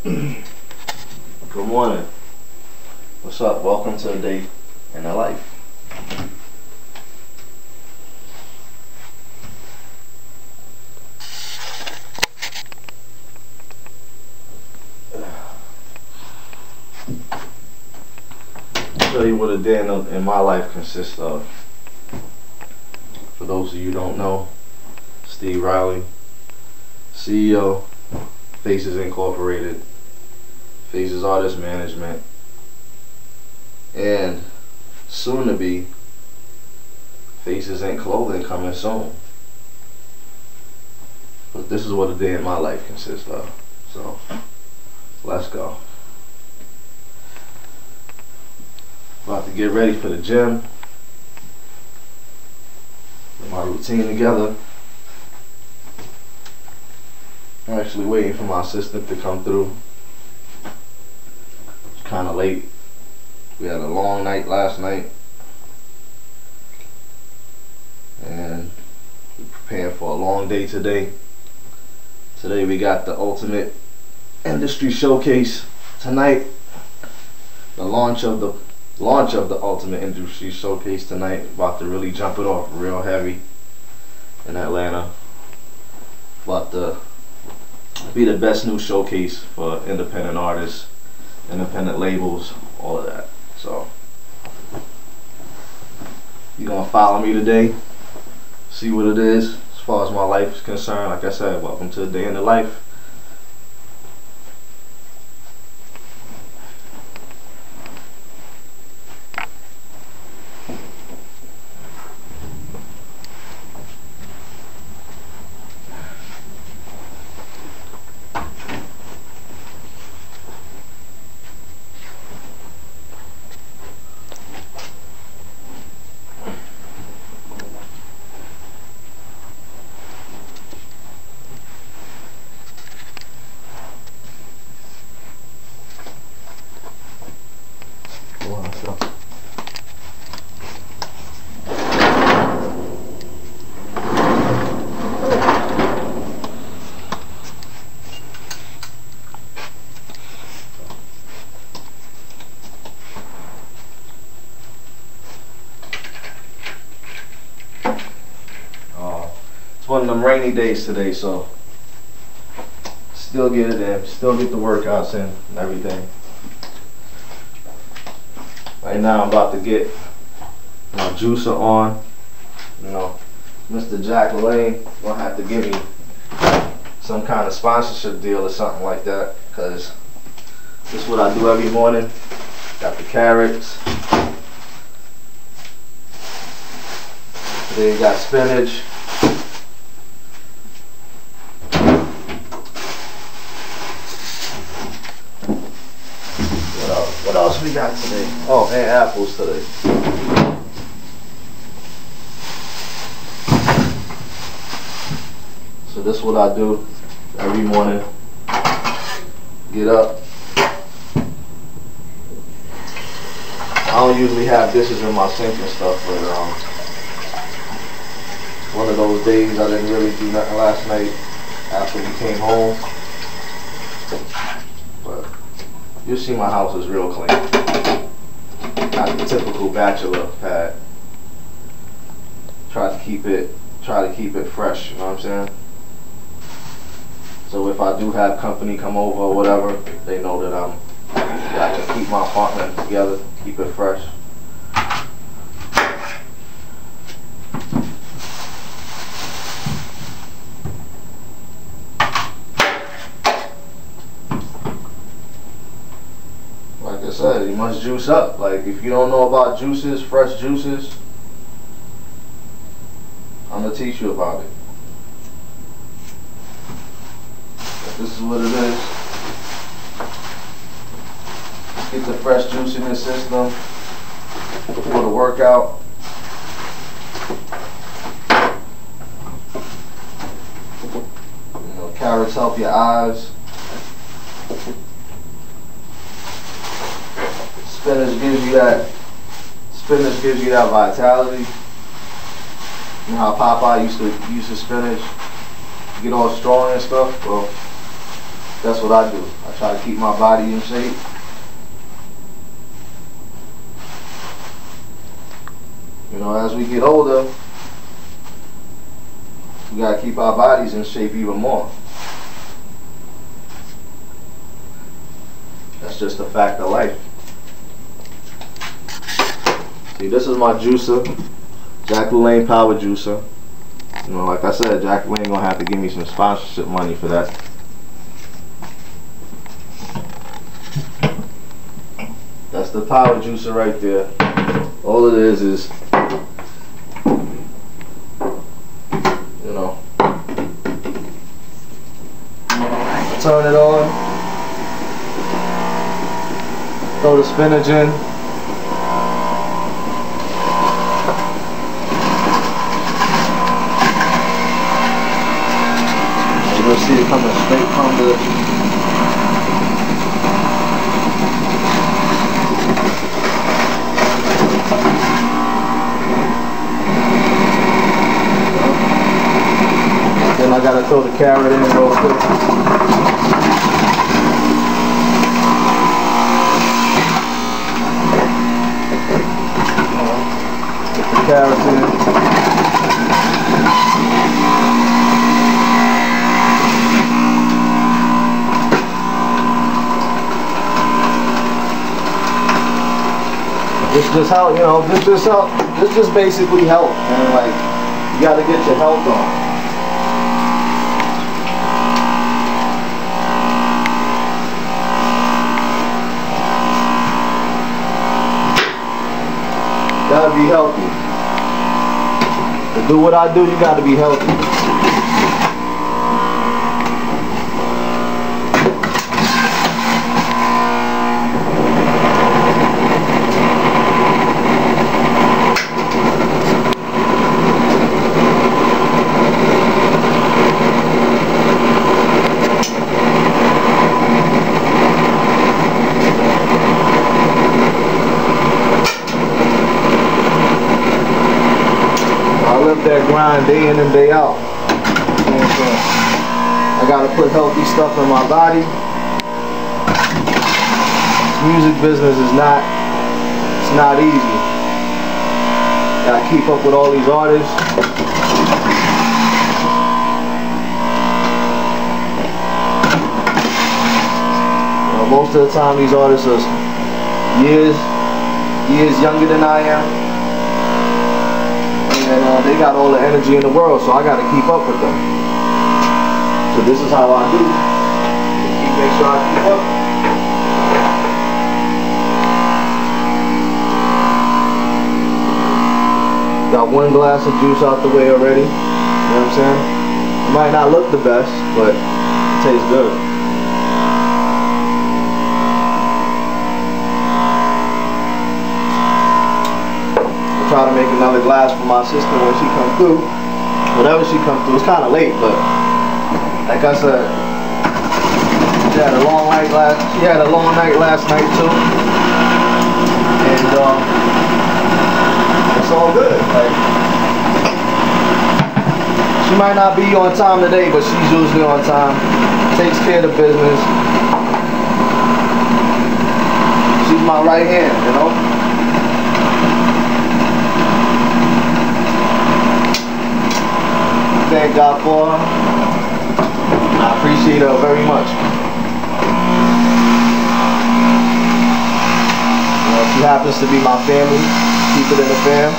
Good morning. What's up? Welcome to a day in the life. Tell you what a day in, my life consists of. For those of you don't know, Steve Riley, CEO, Faces Incorporated, Faces Artist Management, and soon to be Faces and Clothing coming soon. But this is what a day in my life consists of. So, let's go. About to get ready for the gym. Get my routine together. I'm actually waiting for my assistant to come through. Kind of late. We had a long night last night. And we're preparing for a long day today. Today we got the Ultimate Industry Showcase. Tonight, the launch of the launch of the Ultimate Industry Showcase tonight. About to really jump it off real heavy in Atlanta. About to be the best new showcase for independent artists, independent labels, all of that. So you're gonna follow me today, see what it is as far as my life is concerned. Like I said, welcome to the day in the life. Them rainy days today, so still get it in, still get the workouts in and everything. Right now I'm about to get my juicer on. You know, Mr. Jack LaLanne gonna have to give me some kind of sponsorship deal or something like that, cause this is what I do every morning. Got the carrots. Today got spinach. Else we got today? Oh, and apples today. So this is what I do every morning. Get up. I don't usually have dishes in my sink and stuff, but um, one of those days I didn't really do nothing last night after we came home. You'll see my house is real clean. Not the typical bachelor pad. Try to keep it try to keep it fresh, you know what I'm saying? So if I do have company come over or whatever, they know that I'm got to keep my apartment together, keep it fresh. Must juice up. Like, if you don't know about juices, fresh juices, I'm to teach you about it. But this is what it is. Get the fresh juice in your system for the workout. You know, carrots help your eyes. Spinach gives you that. Spinach gives you that vitality. You know how Popeye used to use his spinach, get all strong and stuff. Well, that's what I do. I try to keep my body in shape. You know, as we get older, we gotta keep our bodies in shape even more. That's just a fact of life. See, this is my juicer, Jack LaLanne Power Juicer. You know, like I said, Jack LaLanne gonna have to give me some sponsorship money for that. That's the power juicer right there. All it is is you know, turn it on. Throw the spinach in. See it coming straight from the Then I gotta throw the carrot in real quick. carrots in just help, you know, this just help, this just basically help, and like, you gotta get your health on. gotta be healthy. To do what I do, you got to be healthy. That grind day in and day out. Uh, I gotta put healthy stuff in my body. Music business is not, it's not easy. Gotta keep up with all these artists. Most of the time these artists are years, years younger than I am and uh, they got all the energy in the world, so I got to keep up with them. So this is how I do. Keep make sure I keep up. Got one glass of juice out the way already. You know what I'm saying? It might not look the best, but it tastes good. Try to make another glass for my sister when she come through. Whenever she come through, it's kind of late, but like I said, she had a long night last. She had a long night last night too, and um, it's all good. Like she might not be on time today, but she's usually on time. Takes care of the business. She's my right hand, you know. Thank God for. I appreciate her very much. She happens to be my family. Keep it in the fam.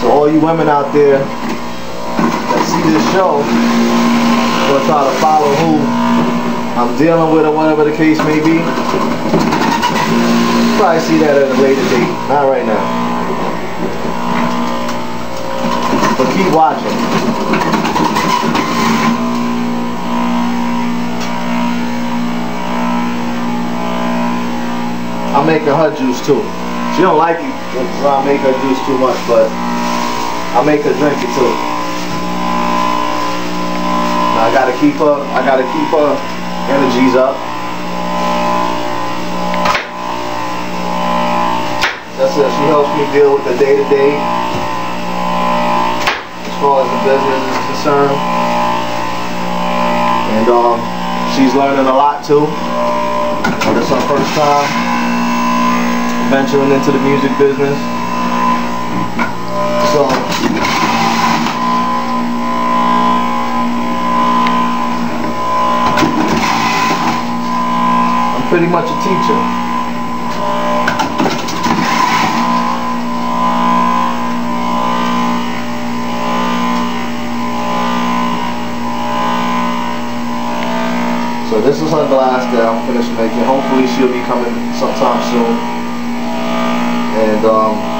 So all you women out there that see this show, will try to follow who I'm dealing with or whatever the case may be. Probably see that at a later date. Not right now. But keep watching. I'm making her juice too. She don't like it when I make her juice too much, but I make her drink it too. I gotta keep her, I gotta keep her energies up. She helps me deal with the day-to-day as far as the business is concerned. And um, she's learning a lot too. And it's her first time venturing into the music business. So I'm pretty much a teacher. Glass that I'm finished making. Hopefully she'll be coming sometime soon. And um,